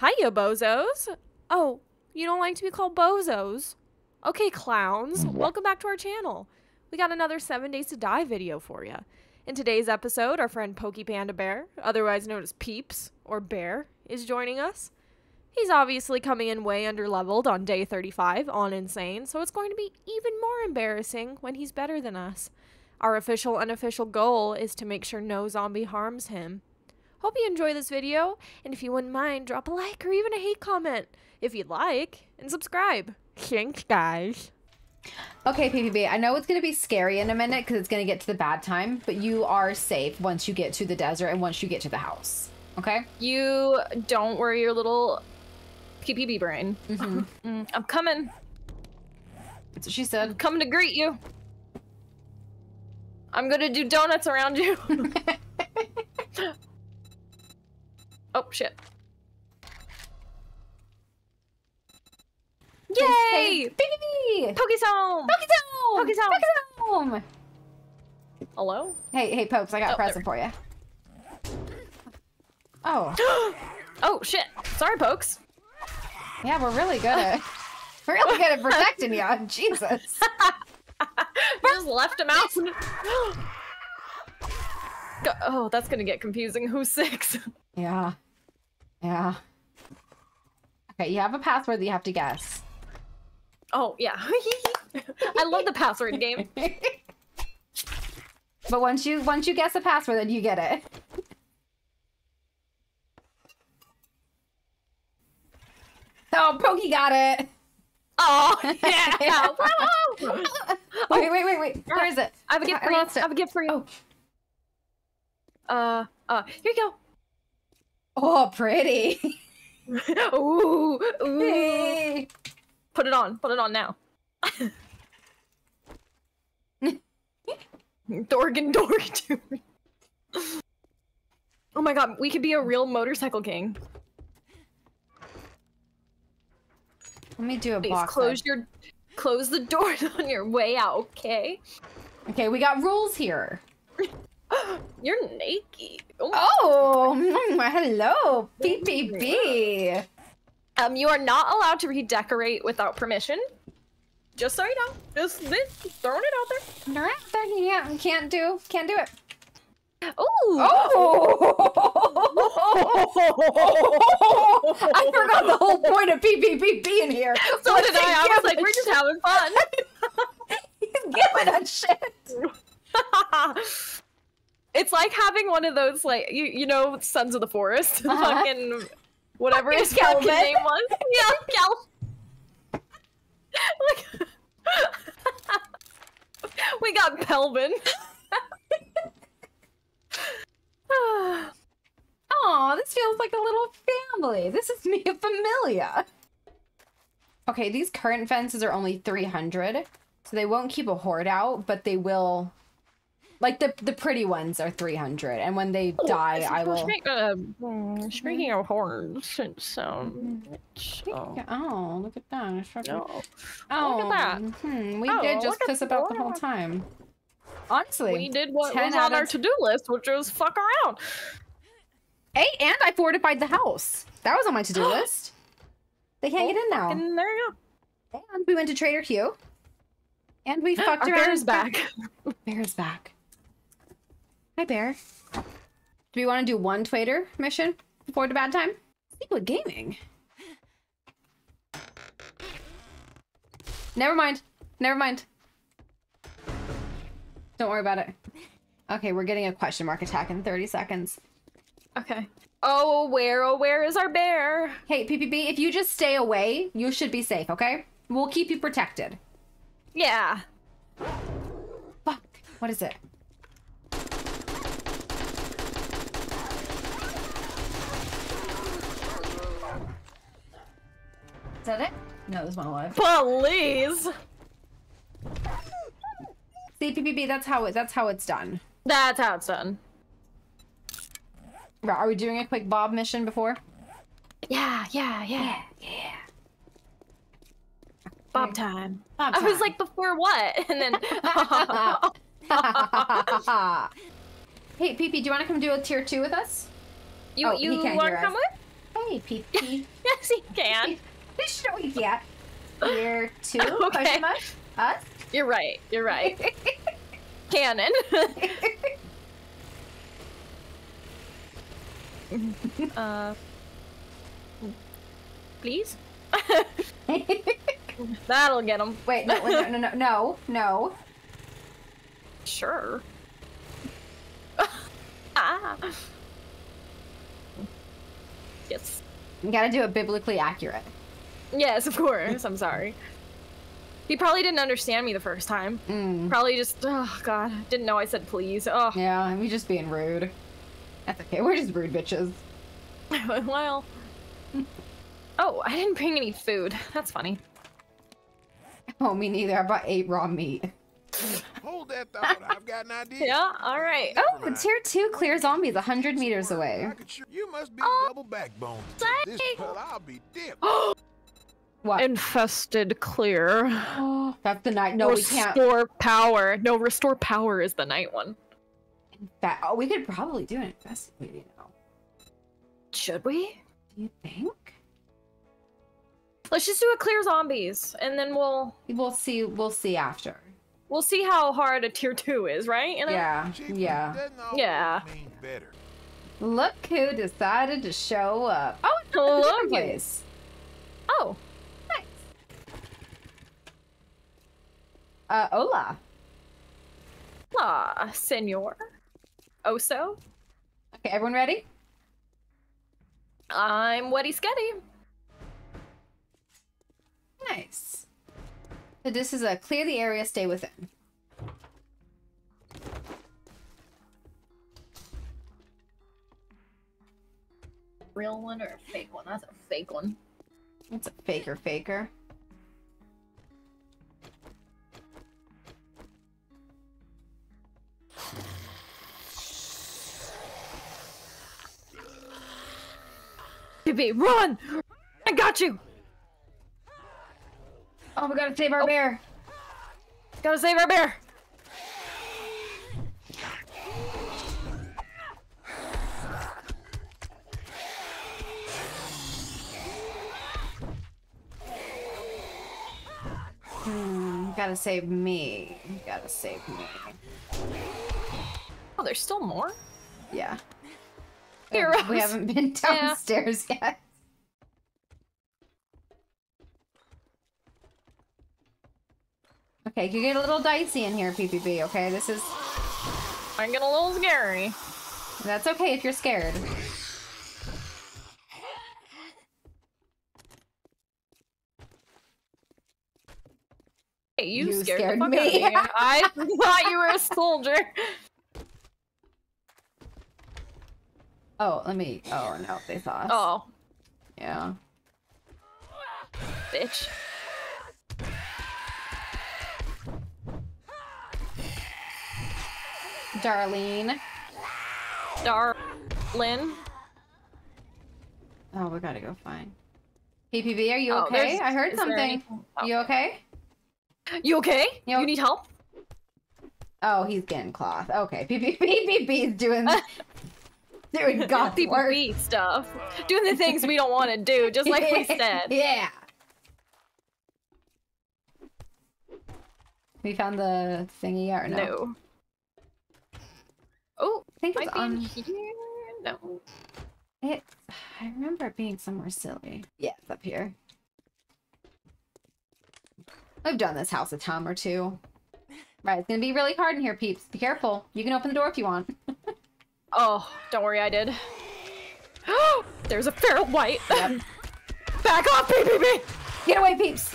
Hiya, bozos. Oh, you don't like to be called bozos? Okay, clowns. Mm. Welcome back to our channel. We got another 7 Days to Die video for you. In today's episode, our friend Pokey Panda Bear, otherwise known as Peeps, or Bear, is joining us. He's obviously coming in way underleveled on day 35 on Insane, so it's going to be even more embarrassing when he's better than us. Our official unofficial goal is to make sure no zombie harms him. Hope you enjoy this video, and if you wouldn't mind, drop a like or even a hate comment if you'd like, and subscribe. Thanks, guys. Okay, PPB, I know it's going to be scary in a minute because it's going to get to the bad time, but you are safe once you get to the desert and once you get to the house. Okay? You don't worry your little PPB brain. Mhm. Mm, I'm coming. That's what she I'm said. coming to greet you. I'm gonna do donuts around you. oh shit. Yay! PPB! Pokey's home! Pokey's Pokey's home! home! Hello? Hey, hey, Pokes, I got Oh, a present for you. Oh, Oh shit! Sorry, pokes. yeah, we're really good at we're really good at protecting you. Jesus. Just left him out. Oh, that's gonna get confusing. Who's six? Yeah. Yeah. Okay, you have a password that you have to guess. Oh yeah. I love the password game. But once you once you guess a password, then you get it. Oh, Pokey got it. Oh yeah! Wait, wait, wait, wait. Where is it? I have a gift I for you. I have a gift for you. Oh. Uh, uh, here you Oh, pretty. ooh, ooh. Hey. Put it on. Put it on now. Dorgan Dorg. Oh my god, we could be a real motorcycle gang. Let me do a Please box. close your close the door on your way out, okay? Okay, we got rules here. You're naked. Oh. Oh, mm, hello, PPP. Um, you are not allowed to redecorate without permission. Just so you know, just this, throwing it out there. Yeah, can't do, can't do it. Ooh. Oh! I forgot the whole point of PPP being here. So did I. I was like, we're just having fun. He's giving a shit. it's like having one of those like you you know Sons of the Forest, Uh-huh. fucking whatever his Fucking name was. Yeah, Kel. Like- we got Pelvin. Oh, this feels like a little family. This is me a familia. Okay, these current fences are only 300, so they won't keep a horde out, but they will. Like the the pretty ones are 300, and when they die, I will. Speak- uh, mm, speaking of horns, it's um, oh, Oh, look at that! It's no. Oh, Look at that. Hmm, we Oh, did just piss about the whole time. Honestly, we did what 10 was on our to-do list, which was fuck around. Hey, and I fortified the house. That was on my to-do list. They can't get in now. And there you go. And we went to Trader Q. And we fucked Our around. bear's back. Bear's back. Hi, Bear. Do we want to do one Twitter mission before the bad time? Secret gaming. Never mind. Never mind. Don't worry about it. Okay, we're getting a question mark attack in 30 seconds. Okay. Oh, where, oh, where is our bear? Hey, PPB, if you just stay away, you should be safe, okay? We'll keep you protected. Yeah. Fuck. What is it? That it? No, there's one alive. Please. See, PPB, that's how it. That's how it's done. That's how it's done. Right, Are we doing a quick Bob mission before? Yeah, yeah, yeah. yeah. Bob time. Bob time. I was like, before what? And then. hey, PP, do you want to come do a tier two with us? you Oh, you want to come with? Hey, PP. Yes, he can. sure we can. Here too. Okay. Question mark. Us. You're right. You're right. Cannon. uh, please. That'll get him. Wait, no, no, no, no, no, no. Sure. ah. Yes. You gotta do it biblically accurate. Yes, of course. I'm sorry. He probably didn't understand me the first time. Mm. Probably just, oh god, didn't know I said please. Oh, Yeah, I'm just being rude. That's okay. We're just rude bitches. well. Oh, I didn't bring any food. That's funny. Oh, me neither. I bought eight raw meat. Hold that thought. I've got an idea. Yeah, alright. Oh, tier two clear zombies, hundred meters away. I could sure- You must be Oh, double backbone. This say- I'll be dipped. What? Infested clear. Oh, that's the night. No, we can't. restore power. No, restore power is the night one. That, oh, we could probably do an investigating now. Should we? Do you think? Let's just do a clear zombies, and then we'll We'll see. We'll see after. we'll see how hard a tier two is, right? Know? Yeah, yeah. Yeah. Look who decided to show up. Oh, it's a Look place. Oh, Uh, hola. la, senor. Oso. Okay, everyone ready? I'm Weddy Sketty. Nice. So this is a clear the area, stay within. Real one or a fake one? That's a fake one. It's a faker faker. Baby, run! I got you! Oh, we gotta save our bear. Gotta save our bear! Hmm, gotta save me. Gotta save me. Oh, there's still more? Yeah. Heroes. We haven't been downstairs yet. Okay, you get a little dicey in here, PPB, okay? This is... I'm getting a little scary. That's okay if you're scared. Hey, you, You scared, scared the fuck me. out of me. I thought you were a soldier. Oh, let me... Oh, no, they saw us. Oh, Yeah. bitch. Darlene. Darlin. Oh, we gotta go find. PPB, are you Oh, okay? I heard something. oh. You okay? You okay? Yo- You need help? Oh, he's getting cloth. Okay, PPB, PPB is doing doing God work. PPP stuff. Doing the things we don't want to do, just like we said. yeah. We found the thingy or no? No. Oh, I think it's in on. here. No. It. I remember it being somewhere silly. Yeah, it's up here. I've done this house a time or two. Right, it's gonna be really hard in here, peeps. Be careful. You can open the door if you want. Oh, don't worry, I did. There's a feral white. Yep. Back off, PPP! Get away, peeps!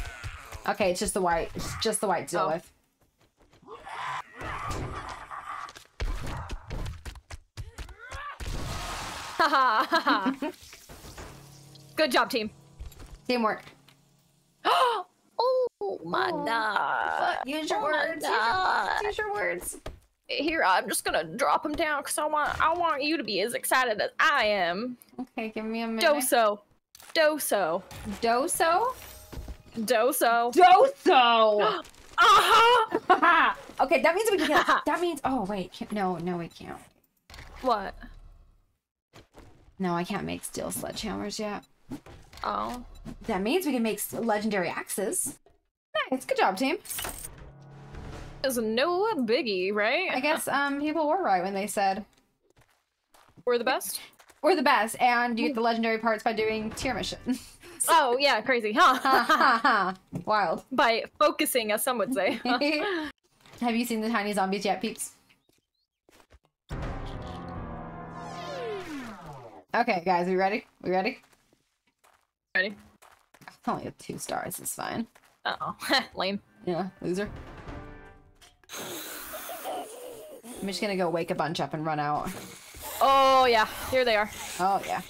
Okay, it's just the white. It's just the white to deal Oh. with. Haha, haha. Good job, team. Teamwork. oh my Oh. god. Use your Oh words. Use your, use your words. Here, I'm just gonna drop him down because I want I want you to be as excited as I am. Okay, give me a minute. Doso. Doso. Doso? Doso. Doso! Uh-huh! okay, that means we can. that means. Oh wait, can't, no, no, we can't. What? No, I can't make steel sledgehammers yet. Oh. That means we can make legendary axes. Nice, good job, team. It's no biggie, right? I guess um people were right when they said we're the best. we're the best, and you get the legendary parts by doing tier mission. Oh yeah, crazy, huh? Wild. By focusing, as some would say. Have you seen the tiny zombies yet, peeps? Okay, guys, are we ready? We ready? Ready? I Only have two stars. It's fine. Oh, lame. Yeah, loser. I'm just gonna go wake a bunch up and run out. Oh yeah, here they are. Oh yeah.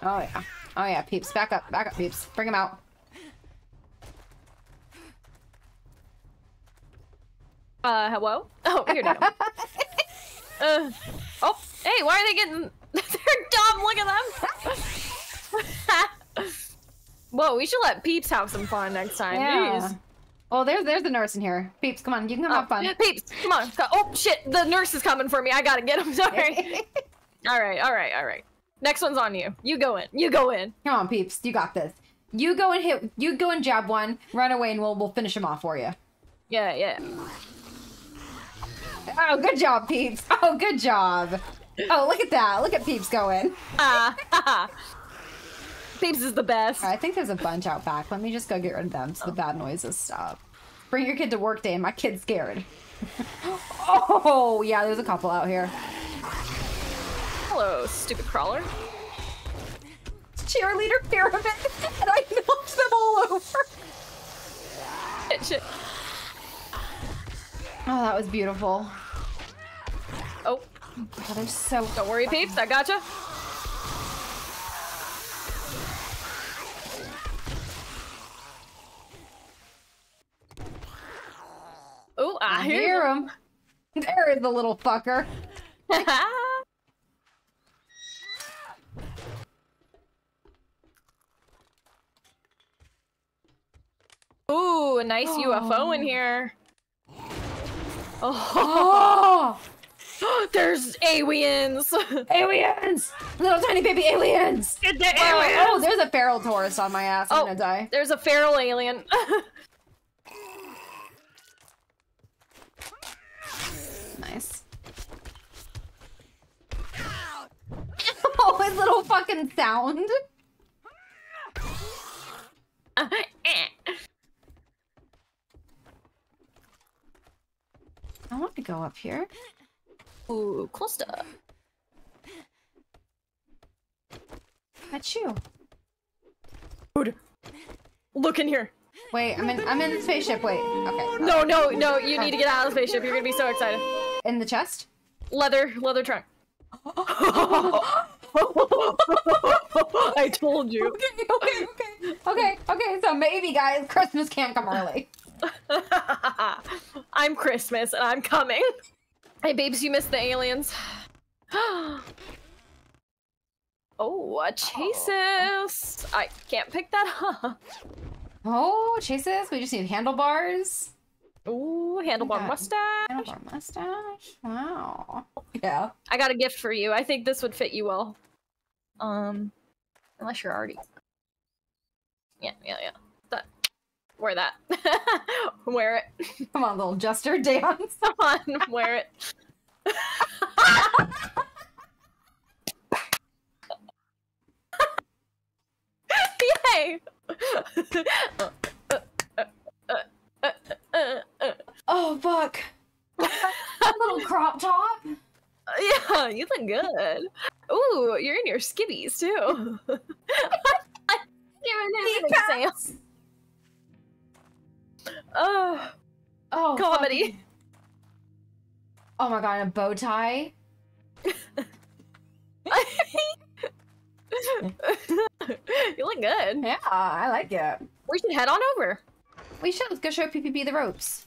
Oh yeah. Oh yeah, peeps. Back up. Back up, peeps. Bring them out. Uh, hello? Oh, here they go. uh, oh, hey, why are they getting... They're dumb, look at them! Whoa, we should let Peeps have some fun next time. Yeah. Jeez. Oh, there's there's the nurse in here. Peeps, come on. You can come have fun. Oh, Peeps, come on. Oh, shit, the nurse is coming for me. I gotta get him, sorry. alright, alright, alright. Next one's on you. You go in. You go in. come on, peeps. You got this. You go and hit. You go and jab one. Run away, and we'll we'll finish him off for you. Yeah, yeah. Oh, good job, peeps. Oh, good job. Oh, look at that. Look at peeps going. Ah, haha. Peeps is the best. I think there's a bunch out back. Let me just go get rid of them so the bad noises stop. Bring your kid to work day. and My kid's scared. oh, yeah, there's a couple out here. Hello, stupid crawler. Cheerleader pyramid, and I knocked them all over. Oh, that was beautiful. Oh, Oh, they're so. don't worry, Peeps. I gotcha. Hear hear him. There is the little fucker. Ooh, a nice UFO in here. Oh, Oh, there's aliens. aliens! Little tiny baby aliens! Get the Oh, oh, there's a feral tourist on my ass. I'm Oh. gonna die. There's a feral alien. Nice. oh, his little fucking sound. I want to go up here. Ooh, cool stuff. That's you. Dude, Look in here. Wait, I'm in. I'm in the spaceship. Wait. Okay. No, no, no, you need to get out of the spaceship. You're gonna be so excited. In the chest. Leather, leather trunk. I told you. Okay. Okay. Okay. Okay. Okay. So maybe, guys, Christmas can't come early. I'm Christmas and I'm coming. Hey, babes, you missed the aliens. oh, a chasis. I can't pick that up. Oh, chases. We just need handlebars. Ooh, handlebar Yeah. mustache. Handlebar mustache. Wow. Yeah. I got a gift for you. I think this would fit you well. Um, unless you're already. Yeah, yeah, yeah. That. Wear that. wear it. Come on, little jester dance. Come on, wear it. Yay! Oh fuck. That little crop top. yeah, you look good. Ooh, you're in your skibbies too. Giving him an. Oh, Oh. comedy. Oh my god, a bow tie. you look good. Yeah, I like it. We should head on over. We should let's go show PPP the ropes.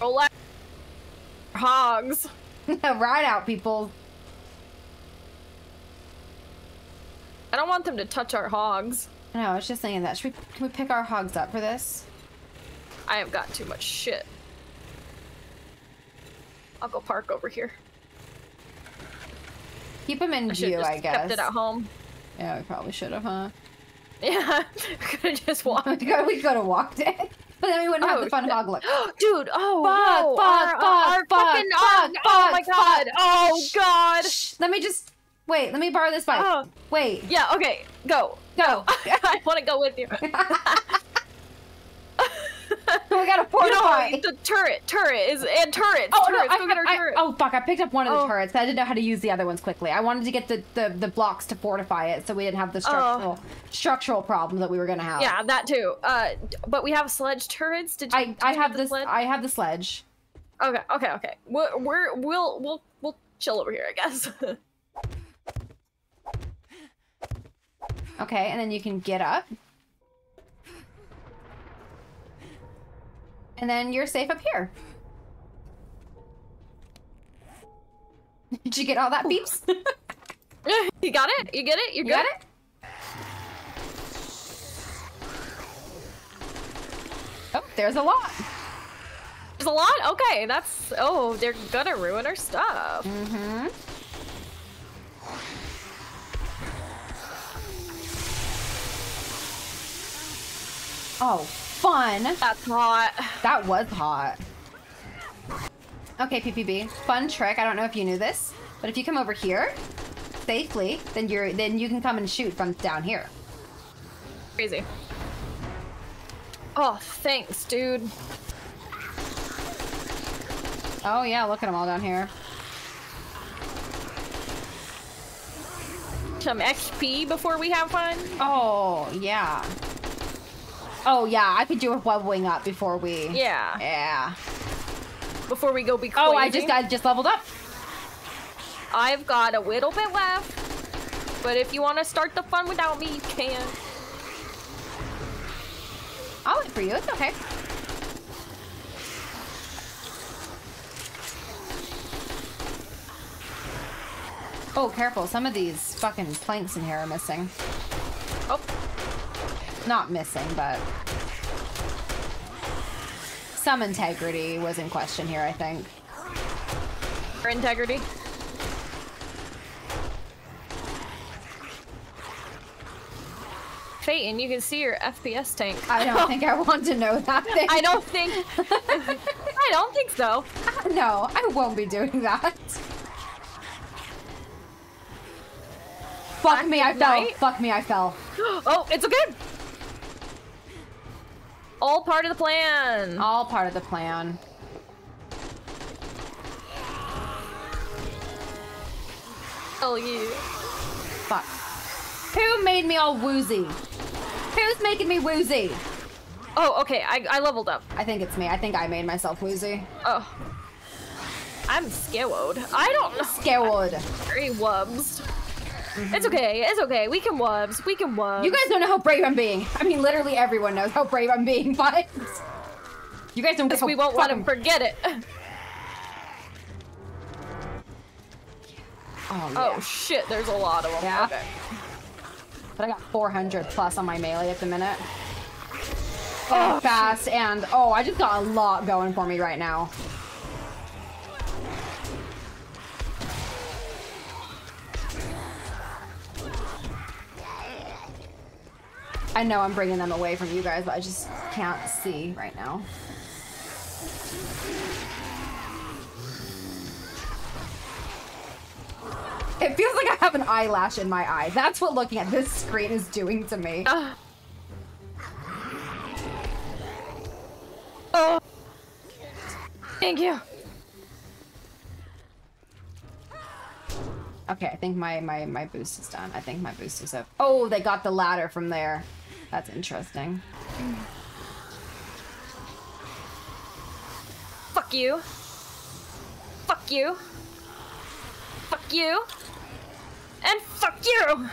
Roll out. Hogs. Ride out, people. I don't want them to touch our hogs. No, I was just saying that. Should we can we pick our hogs up for this? I have got too much shit. I'll go park over here. Keep them in I view, have I guess. kept it at home. Yeah, we probably should have, huh? Yeah, could have just walked. we could have walked it, but then we wouldn't have Oh, the fun shit. hog look. Dude, oh Fuck, no, fuck, our, fuck, our fuck, fucking, fuck, oh, oh my fuck, god, fuck. oh god. Shh, let me just wait. Let me borrow this bike. Oh. Wait, Yeah, okay, go, go. I want to go with you. we got a you porta know, potty. the turret, turret is and turrets, Oh, no, turrets. I, go get our I- turret. oh fuck! I picked up one of the Oh. turrets. but I didn't know how to use the other ones quickly. I wanted to get the, the, the blocks to fortify it, so we didn't have the structural structural problem that we were gonna have. Oh. Yeah, that too. Uh, but we have sledge turrets. Did you? I did I you have the this. sled? I have the sledge. Okay, okay, okay. We're, we're we'll we'll we'll chill over here, I guess. Okay, and then you can get up. And then you're safe up here. Did you get all that beeps? you you got it. You get it. You got good? it? Oh, there's a lot. There's a lot. Okay, that's. Oh, they're gonna ruin our stuff. Mm-hmm. Oh, fun. That's hot. That was hot. Okay, PPB. Fun trick. I don't know if you knew this, but if you come over here safely, then you're then you can come and shoot from down here. Crazy. Oh, thanks, dude. Oh yeah, look at them all down here. Some XP before we have fun. Oh yeah. Oh yeah, I could do a wobbling up before we. Yeah. Yeah. Before we go be crazy. Oh, I just I just leveled up. I've got a little bit left. But if you want to start the fun without me, you can. I'll wait for you. It's okay. Oh, careful. Some of these fucking planks in here are missing. Not missing, but some integrity was in question here, I think. for integrity. Phaeton, you can see your FPS tank. I don't think I want to know that thing. I don't think. I don't think so. No, I won't be doing that. Fuck me, I fell. Fuck me, I fell. Oh, it's okay. All part of the plan. All part of the plan. Hell you. Fuck. Who made me all woozy? Who's making me woozy? Oh, okay. I, I leveled up. I think it's me. I think I made myself woozy. Oh. I'm scared. I don't know. Scared. Very wubs. It's mm-hmm. okay. It's okay. We can wubs. We can wubs. You guys don't know how brave I'm being. I mean, literally everyone knows how brave I'm being, but you guys don't get we won't let him forget it. Oh, oh yeah. Oh shit, there's a lot of them. Yeah? Okay. But I got 400 plus on my melee at the minute. Oh, fast and oh, I just got a lot going for me right now. I know I'm bringing them away from you guys, but I just can't see right now. It feels like I have an eyelash in my eye. That's what looking at this screen is doing to me. Ah. Oh. Thank you. Okay, I think my, my, my boost is done. I think my boost is up. Oh, they got the ladder from there. That's interesting. Fuck you. Fuck you. Fuck you. And fuck you.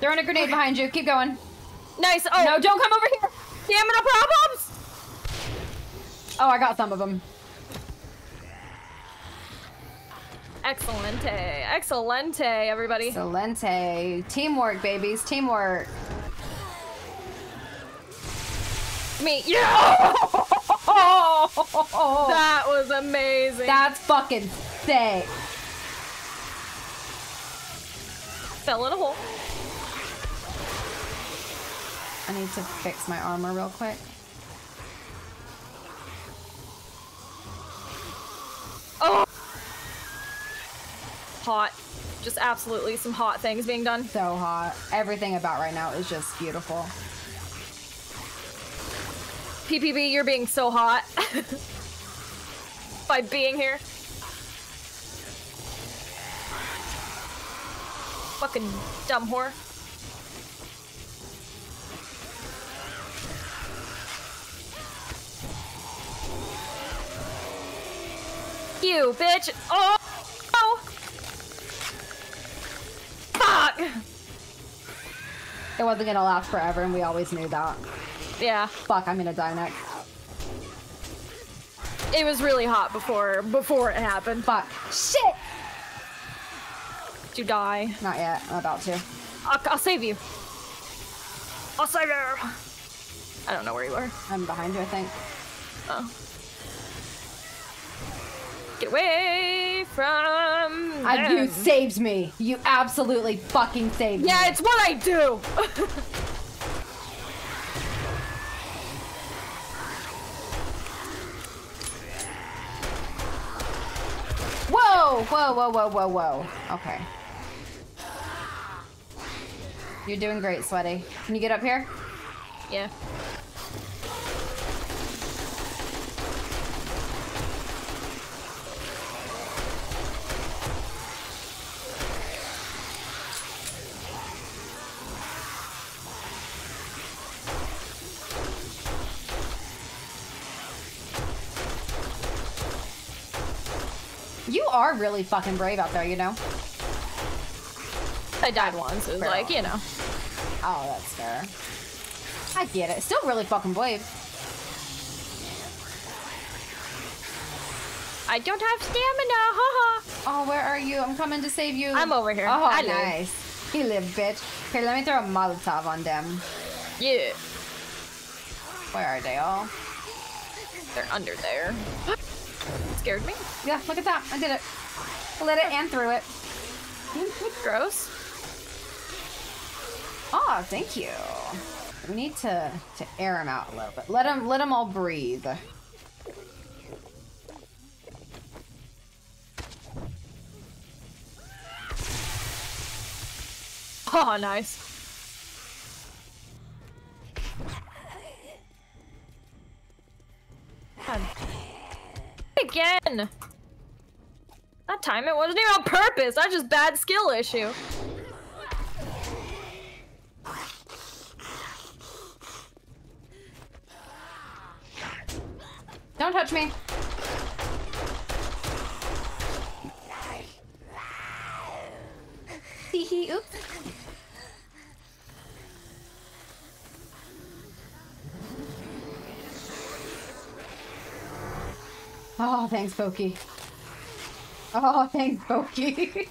Throwing a grenade behind you. Keep going. Nice. Oh, No, don't come over here. stamina problems. Oh, I got some of them. Excelente. Excelente, everybody. Excelente. Teamwork, babies. Teamwork. Me. Yeah. That was amazing. that's fucking sick. Fell in a hole. I need to fix my armor real quick. Oh! Hot. Just absolutely some hot things being done. So hot. Everything about right now is just beautiful. PPB, you're being so hot. By being here. Fucking dumb whore. You bitch! Oh! It wasn't gonna last forever, and we always knew that. Yeah, Fuck, I'm gonna die next. it was really hot before before it happened. Fuck. Shit! Did you die? Not yet. I'm about to. I'll, I'll save you. I'll save you. I don't know where you are. I'm behind you, I think. Oh. Get away from. I, you saved me. You absolutely fucking saved me. Yeah, it's what I do. Whoa! Whoa, whoa, whoa, whoa, whoa. Okay. You're doing great, Sweaty. Can you get up here? yeah. Really fucking brave out there, you know? I died once. It was Fair. like, you know. Oh, that's fair. I get it. Still really fucking brave. I don't have stamina. Haha. Oh, where are you? I'm coming to save you. I'm over here. Oh, I live. nice. You live, bitch. Here, let me throw a Molotov on them. Yeah. Where are they all? They're under there. Scared me. Yeah, look at that. I did it. Lit it and threw it. Gross. Oh, thank you. We need to to air them out a little bit. Let them let them all breathe. Oh, nice. Again. That time it wasn't even on purpose. That's just bad skill issue. Don't touch me. Hee hee. Oops. Oh, thanks, Pokey. Oh, thanks, Pokey.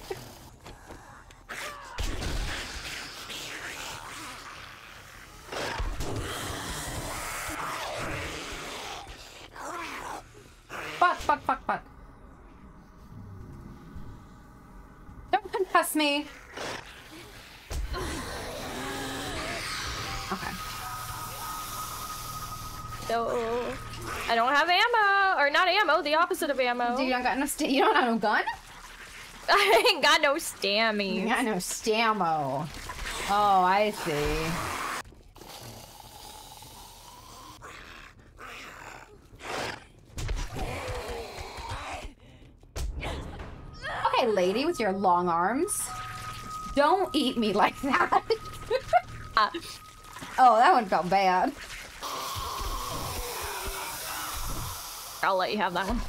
fuck, fuck, fuck, fuck. Don't confess me. Okay. So I don't have ammo, or not ammo, the opposite of ammo. Do you don't got no st- you don't have no gun? I ain't got no You stammies. got no stammo. Oh, I see. Okay, lady with your long arms. Don't eat me like that. Ah, oh, that one felt bad. I'll let you have that one.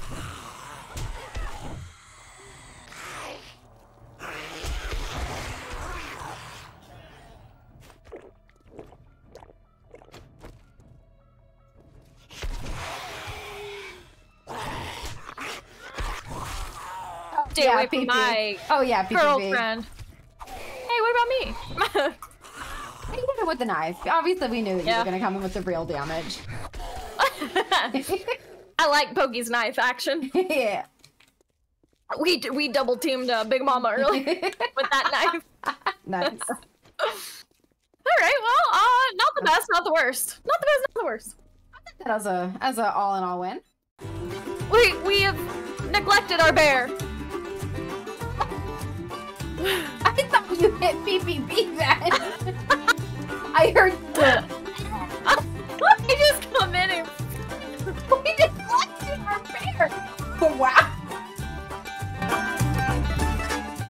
Stay away from my Oh yeah, girlfriend. Hey, what about me? I hit her with the knife. Obviously, we knew that you were gonna come in with the real damage. I like Pokey's knife action. yeah. We we double teamed uh, Big Mama early with that knife. Nice. All right. Well, uh, not the best, not the worst. Not the best, not the worst. I think that as a as a all in all win. We we have neglected our bear. I thought you hit BBB then. I heard. The... I just come in and. wow.